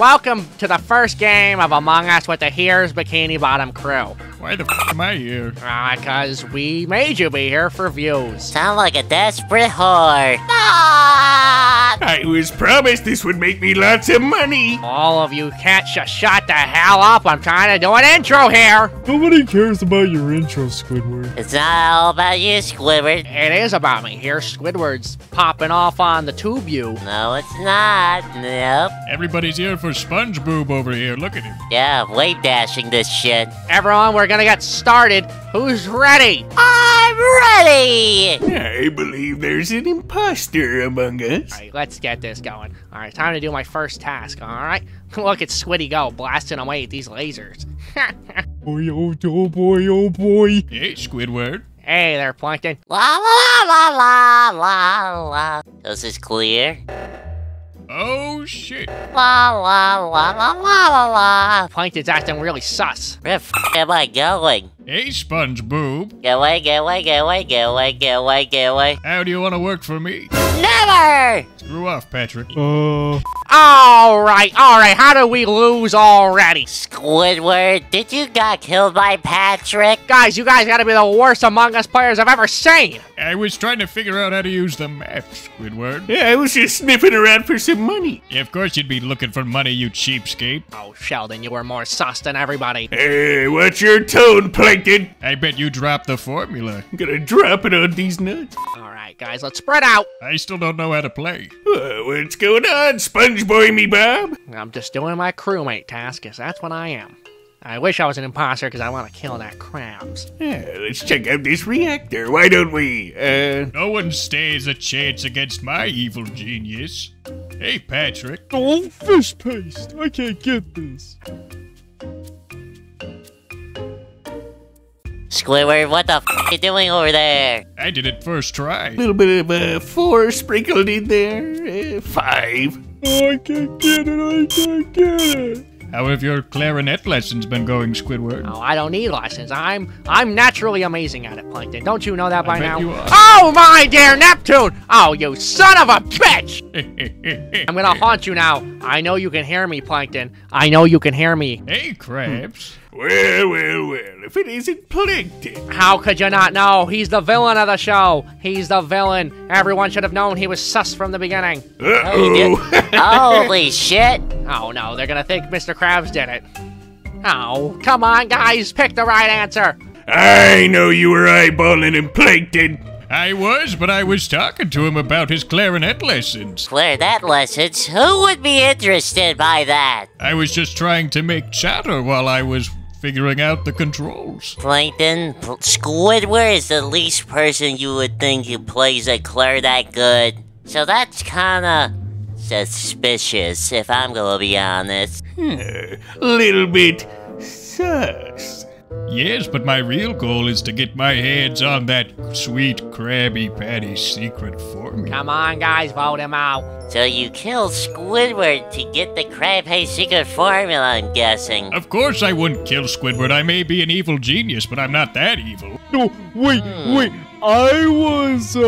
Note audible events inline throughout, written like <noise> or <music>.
welcome to the first game of Among Us with the Here's Bikini Bottom crew. Why the f am I here? Uh, cause we made you be here for views. Sound like a desperate whore. Ah! I was promised this would make me lots of money. All of you can't just shut the hell up. I'm trying to do an intro here. Nobody cares about your intro, Squidward. It's not all about you, Squidward. It is about me. Here's Squidward's popping off on the tube you. No, it's not. Nope. Everybody's here for SpongeBob over here. Look at him. Yeah, wave dashing this shit. Everyone, we're gonna get started. Who's ready? I'm ready! I believe there's an imposter among us. All right, let's get this going. All right, time to do my first task. All right, <laughs> look at Squiddy go blasting away at these lasers. <laughs> Boy, oh, oh boy, oh boy. Hey, Squidward. hey there, Plankton. La la la la la la. This is clear. Oh, shit. La la la la la la la. Plankton's acting really sus. Where the f am I going? Hey, SpongeBob. Get away, get away, get away, get away, get away, get away. How do you want to work for me? Never! Screw off, Patrick. Uh, All right, all right. How do we lose already? Squidward, did you got killed by Patrick? Guys, you guys gotta be the worst Among Us players I've ever seen. I was trying to figure out how to use the map, Squidward. Yeah, I was just sniffing around for some money. Yeah, of course you'd be looking for money, you cheapskate. Oh, Sheldon, you were more sus than everybody. Hey, what's your tone, Plankton? I bet you dropped the formula. I'm gonna drop it on these nuts. All right, guys, let's spread out. I still don't know how to play. Uh, what's going on, SpongeBoy me Bob? I'm just doing my crewmate task, because that's what I am. I wish I was an imposter because I want to kill that Krabs. Yeah, let's check out this reactor. Why don't we? Uh, No one stays a chance against my evil genius. Hey, Patrick. oh, fish paste. I can't get this. Squidward, what the f you doing over there? I did it first try. A little bit of uh, four sprinkled in there. Uh, five. Oh, I can't get it. I can't get it. How have your clarinet lessons been going, Squidward? Oh, I don't need lessons. I'm I'm naturally amazing at it, Plankton. Don't you know that by bet now? you are. Oh my dear Neptune! Oh, you son of a bitch! <laughs> I'm gonna haunt you now. I know you can hear me, Plankton. I know you can hear me. hey, Krabs. Well, well, well. If it isn't Plankton. How could you not know? He's the villain of the show. He's the villain. Everyone should have known he was sus from the beginning. Uh you oh. Holy shit! Oh no, they're gonna think Mr. Krabs did it. Oh, come on, guys, pick the right answer. I know you were eyeballing him, Plankton. I was, but I was talking to him about his clarinet lessons. Clarinet lessons. Who would be interested by that? I was just trying to make chatter while I was figuring out the controls. Plankton, Pl- Squidward is the least person you would think who plays a clair that good. So that's kinda suspicious, if I'm gonna be honest. A little bit sus. Yes, but my real goal is to get my hands on that sweet Krabby Patty secret formula. Come on, guys, vote him out. So you killed Squidward to get the Crab Hay secret formula, I'm guessing. Of course I wouldn't kill Squidward. I may be an evil genius, but I'm not that evil. No, wait, wait. I was, uh.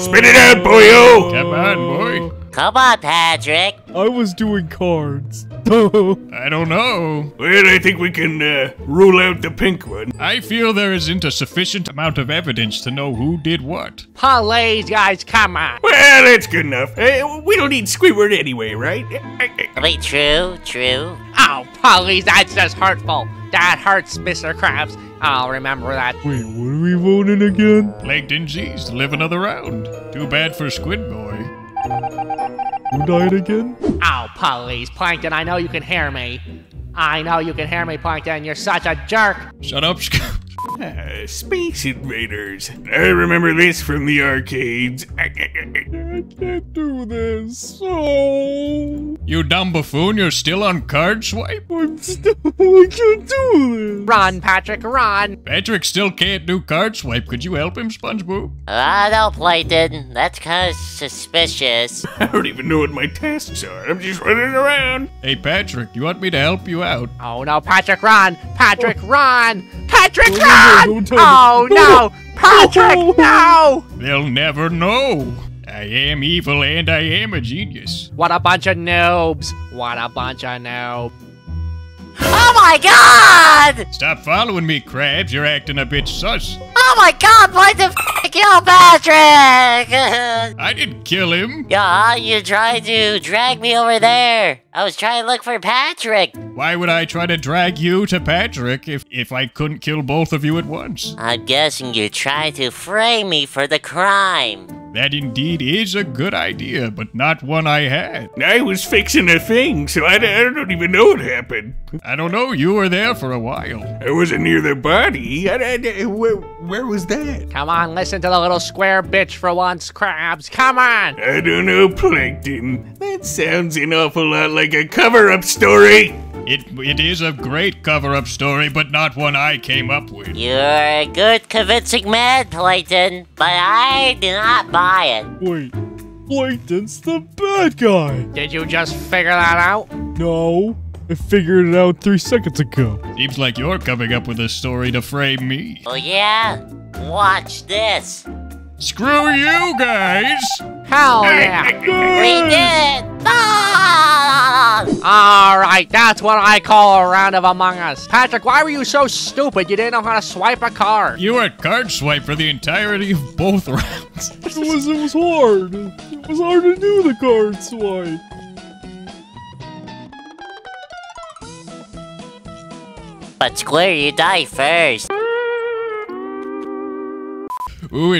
Spit it out, boyo. Come on, boy. Come on, Patrick. I was doing cards. <laughs> I don't know. Well, I think we can uh, rule out the pink one. I feel there isn't a sufficient amount of evidence to know who did what. Please, guys, come on. Well, that's good enough. Uh, we don't need Squidward anyway, right? I mean, true, true. Oh, please, that's just hurtful. That hurts, Mr. Krabs. I'll remember that. wait, what are we voting again? Plankton G's to live another round. Too bad for Squid Boy. Who died again? Oh, please, Plankton, I know you can hear me. I know you can hear me, Plankton. You're such a jerk. Shut up, <laughs> Sc- Uh, Space Invaders. I remember this from the arcades. I can't do this. <laughs> Oh, You dumb buffoon, you're still on card swipe? I'm still. <laughs> I can't do this. Run, Patrick, run. Patrick still can't do card swipe. Could you help him, SpongeBob? I don't play Plankton. That's kinda suspicious. <laughs> I don't even know what my tasks are. I'm just running around. Hey, Patrick, you want me to help you out? Oh no, Patrick, run! Patrick, run! Patrick, no, run! Don't Oh no! No. Patrick, no! They'll never know. I am evil and I am a genius. What a bunch of noobs. What a bunch of noobs. Oh my god! Stop following me, Krabs. You're acting a bit sus. Oh my god, why the kill Patrick? <laughs> I didn't kill him. yeah, you tried to drag me over there. I was trying to look for Patrick. Why would I try to drag you to Patrick if, if I couldn't kill both of you at once? I'm guessing you tried to frame me for the crime. That indeed is a good idea, but not one I had. I was fixing a thing, so I, I don't even know what happened. I don't know, you were there for a while. I wasn't near the body. I, I- where, where was that? Come on, listen to the little square bitch for once, Krabs. Come on. I don't know, Plankton. That sounds an awful lot like a cover-up story. It, it is a great cover up story, but not one I came up with. You're a good convincing man, Plankton, but I do not buy it. Wait, Plankton's the bad guy. Did you just figure that out? No, I figured it out three seconds ago. Seems like you're coming up with a story to frame me. Oh yeah? Watch this. Screw you guys! Hell yeah. We did it! Ah! All right, that's what I call a round of Among Us. Patrick, why were you so stupid? You didn't know how to swipe a card. You were card swipe for the entirety of both <laughs> rounds. It was, it was hard. It was hard to do the card swipe. But Square, you die first. Ooh,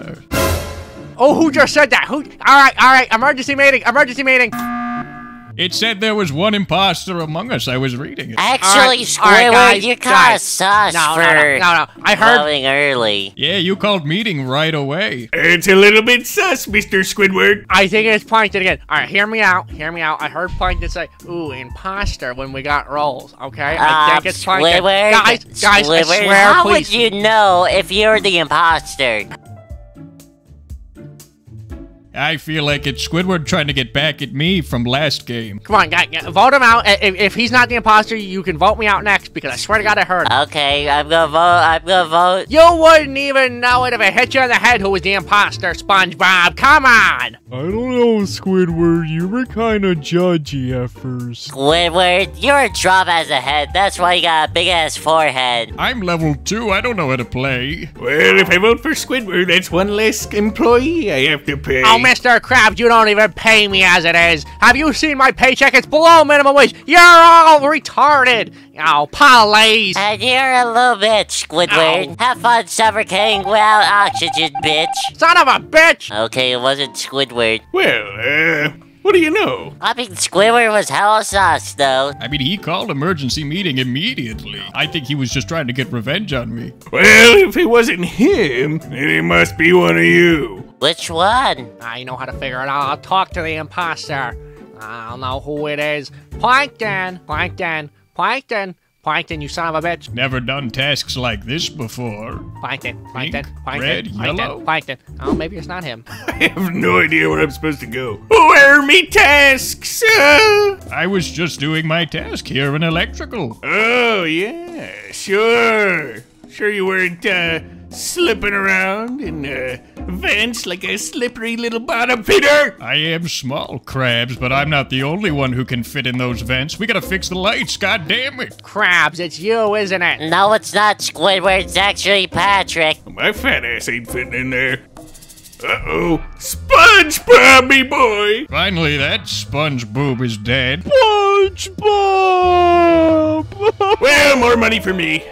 imposter. Oh, who just said that? Who? All right, all right. Emergency meeting. Emergency meeting. It said there was one imposter among us. I was reading it. Actually, All right, Squidward, all right, guys, you're kind of sus No, for no, no, no, no. I heard. going early. Yeah, you called meeting right away. It's a little bit sus, Mr. Squidward. I think it's Plankton again. All right, hear me out. Hear me out. I heard Plankton say, "Ooh, imposter" when we got rolls. Okay, I Um, think it's Plankton. Squidward, Guys, guys, I Squidward, swear, how please. would you know if you're the imposter? I feel like it's Squidward trying to get back at me from last game. Come on, guys, vote him out. If, if he's not the imposter, you can vote me out next because I swear to God, I heard. Okay, I'm gonna vote. I'm gonna vote. You wouldn't even know it if I hit you on the head who was the imposter, SpongeBob. Come on. I don't know, Squidward. You were kind of judgy at first. Squidward, you're a drop as a head. That's why you got a big ass forehead. I'm level 2, I don't know how to play. Well, if I vote for Squidward, that's one less employee I have to pay. Oh, Mr. Krabs, you don't even pay me as it is. Have you seen my paycheck? It's below minimum wage. You're all retarded. Oh, police. And you're a little bitch, Squidward. Have fun suffocating without oxygen, bitch. Son of a bitch. Okay, it wasn't Squidward. Well, uh, what do you know? I mean, Squidward was hella sus, though. I mean, he called emergency meeting immediately. I think he was just trying to get revenge on me. Well, if it wasn't him, then it must be one of you. Which one? I know how to figure it out. I'll talk to the imposter. I'll know who it is. Plankton. Plankton. Plankton. Plankton, you son of a bitch. Never done tasks like this before. Plankton. Plankton. Pink, Plankton. red, Plankton. yellow. Plankton. Oh, maybe it's not him. <laughs> I have no idea where I'm supposed to go. <laughs> Where are me tasks? Uh, <laughs> I was just doing my task here in electrical. oh, yeah, sure. Sure you weren't, uh, slipping around in, uh, vents like a slippery little bottom feeder? I am small, Krabs, but I'm not the only one who can fit in those vents. We gotta fix the lights, god damn it. Krabs, it's you, isn't it? No, it's not Squidward. It's actually Patrick. My fat ass ain't fitting in there. Uh-oh. SpongeBob, me boy! Finally, that SpongeBob is dead. SpongeBob! <laughs> Well, more money for me.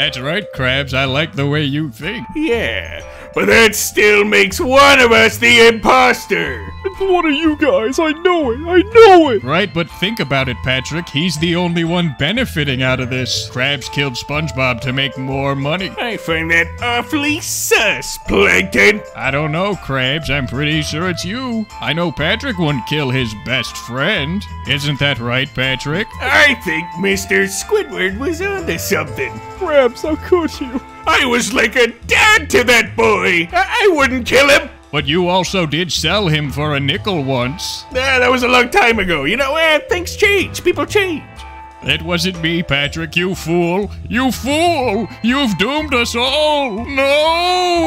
That's right, Krabs. I like the way you think. Yeah, but that still makes one of us the imposter. It's one of you guys. I know it. I know it. Right, but think about it, Patrick. He's the only one benefiting out of this. Krabs killed SpongeBob to make more money. I find that awfully sus, Plankton. I don't know, Krabs. I'm pretty sure it's you. I know Patrick wouldn't kill his best friend. Isn't that right, Patrick? I think Mr. Squidward was onto something. Krabs, how could you? I was like a dad to that boy. I, I wouldn't kill him. But you also did sell him for a nickel once. Ah, that was a long time ago. You know, eh, things change. People change. It wasn't me, Patrick, you fool. You fool! You've doomed us all! No!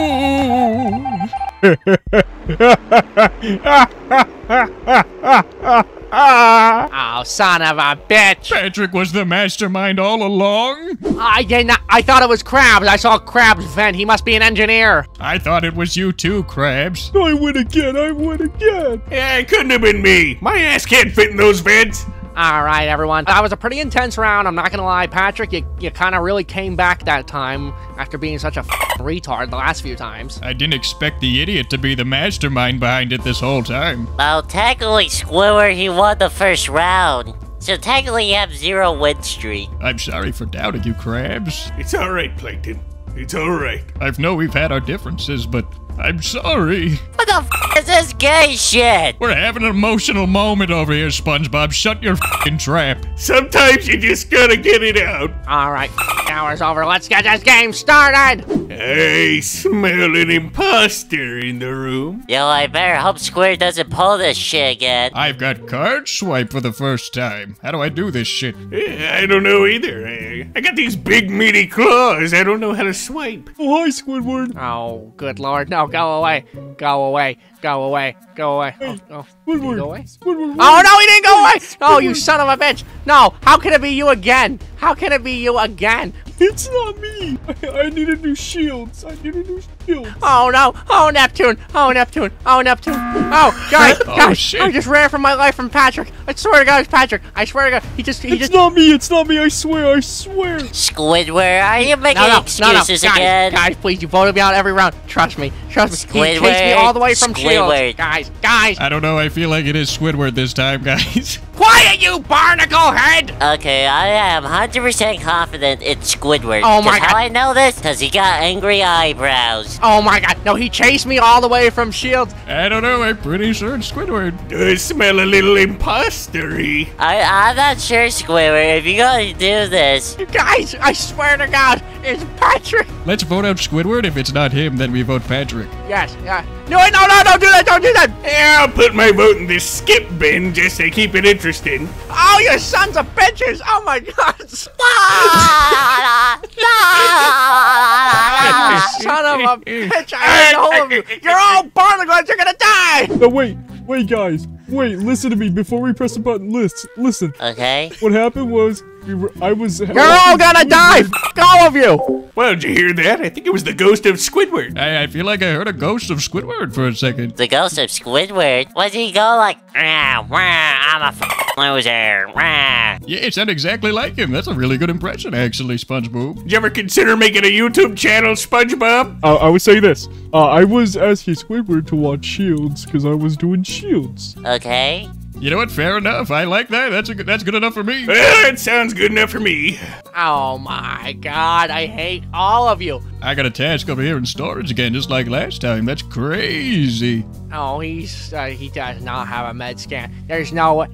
<laughs> Oh, son of a bitch! Patrick was the mastermind all along? I did not. I thought it was Krabs. I saw Krabs vent. He must be an engineer. I thought it was you too, Krabs. I win again. I win again. Yeah, it couldn't have been me. My ass can't fit in those vents. All right, everyone. That was a pretty intense round. I'm not gonna lie, Patrick. You, you kind of really came back that time after being such a f***ing retard the last few times. I didn't expect the idiot to be the mastermind behind it this whole time. Well, technically, Squidward, he won the first round. So technically, you have zero win streak. I'm sorry for doubting you, Krabs. It's all right, Plankton. It's all right. I know we've had our differences, but I'm sorry. What the f is this gay shit? We're having an emotional moment over here, SpongeBob. Shut your fing trap. Sometimes you just gotta get it out. All right, hour's over. Let's get this game started. I smell an imposter in the room. Yo, I better hope Squid doesn't pull this shit again. I've got card swipe for the first time. How do I do this shit? Eh, I don't know either. I, I got these big meaty claws. I don't know how to swipe. Oh, hi, Squidward. Oh, good lord. No, go away. Go away. Go away. Go away. Oh, oh. Did he go away? Oh, no, he didn't go away. Oh, you son of a bitch. No, how can it be you again? How can it be you again? It's not me. I, I need a new shields. I need a new shield. Oh no! Oh Neptune! Oh Neptune! Oh Neptune! Oh guys, <laughs> Oh, guys! shit. I just ran for my life from Patrick. I swear to God, it's Patrick. I swear to God, he just he just It's just. not me. It's not me. I swear. I swear. Squidward, are you making No, no, no, no, excuses guys, again? guys, please, you voted me out every round. Trust me, trust me. He chased me all the way from Squidward. Shields. Guys, guys, I don't know. I feel like it is Squidward this time, <laughs> guys. quiet, you barnacle head! Okay, I am 100% confident it's Squidward. Oh my 'Cause how God. I know this? Because he got angry eyebrows. Oh my God, no, he chased me all the way from Shields. I don't know. I'm pretty sure it's Squidward. Does smell a little impostery. I, I'm not sure, Squidward, if you're going to do this. Guys, I swear to God, it's Patrick. Let's vote out Squidward. If it's not him, then we vote Patrick. Yes, yeah. No, no, no, don't do that, don't do that. Yeah, I'll put my vote in this skip bin just to keep it interesting. Oh, your sons of bitches! Oh my God! You <laughs> son of a <laughs> bitch! I hate all of you. You're all barnacles. You're gonna die. No, wait. Wait, guys. Wait. Listen to me before we press the button. Listen. Listen. Okay? What happened was we were. I was. You're all gonna die. F- all of you. Well, did you hear that? I think it was the ghost of Squidward. I, I feel like I heard a ghost of Squidward for a second. The ghost of Squidward? Was he go like, rah, rah, I'm a f- loser, rah. Yeah, it sounded exactly like him. That's a really good impression, actually, SpongeBob. Did you ever consider making a YouTube channel, SpongeBob? Uh, I would say this. Uh, I was asking Squidward to watch Shields because I was doing Shields. Okay? You know what? Fair enough. I like that. That's a good, that's good enough for me. Well, it sounds good enough for me. Oh my God! I hate all of you. I got a task over here in storage again, just like last time. That's crazy. Oh, he's uh, he does not have a med scan. There's no way.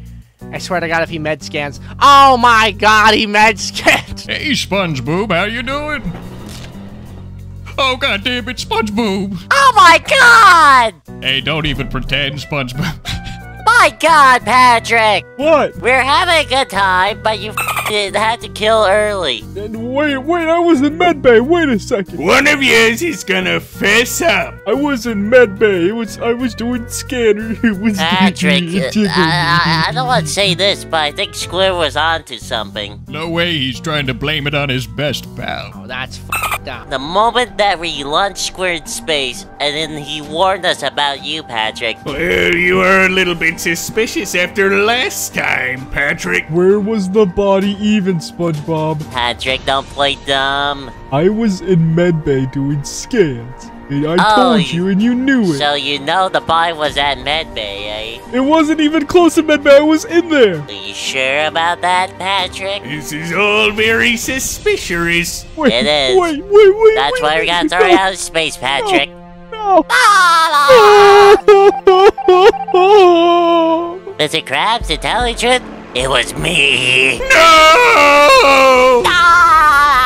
I swear to God, if he med scans. Oh my God, he med scans. <laughs> Hey, SpongeBob, how you doing? Oh god damn it, SpongeBob! Oh my god! Hey, don't even pretend, SpongeBob. <laughs> My god, Patrick! What? We're having a good time, but you f- had to kill early. And wait, wait. I was in medbay. Wait a second. One of yous is gonna fess up. I was in medbay. It was. I was doing scanner. <laughs> It was. Patrick, it uh, I, I, I don't want to say this, but I think Squid was onto something. no way he's trying to blame it on his best pal. Oh, that's fucked up. The moment that we launched Squid in space, and then he warned us about you, Patrick. Well, you are a little bit suspicious after last time, Patrick. Where was the body even, SpongeBob? Patrick, don't play dumb. I was in medbay doing scans. And I Oh, told you, and you knew it. So you know the boy was at Medbay, eh? It wasn't even close to medbay. I was in there. Are you sure about that, Patrick? This is all very suspicious. Wait, It is. Wait, wait, wait. That's wait, why we gotta throw no, out of space, Patrick. No. Mr. Krabs, <laughs> to tell you the truth, it was me. No! Ah!